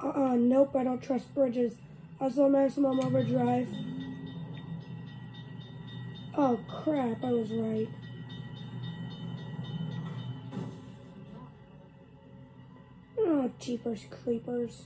Uh-uh, nope, I don't trust bridges. I Also maximum overdrive. Oh crap, I was right. Oh, jeepers creepers.